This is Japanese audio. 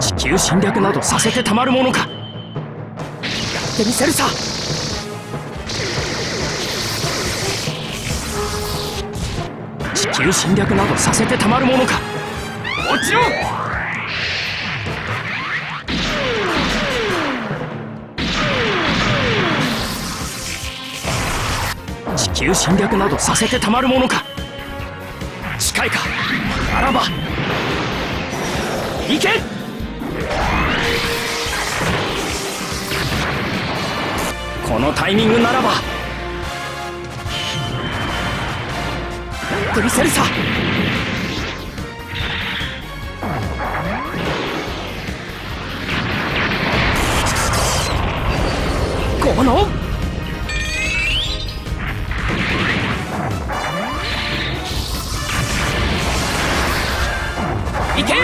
地球侵略などさせてたまるものか。やってみせるさなどさせてたまるものか。ちろ地球侵略などさせてたまるものか。近いか。ならば。行け。このタイミングならば。グリセルサ。この。いけ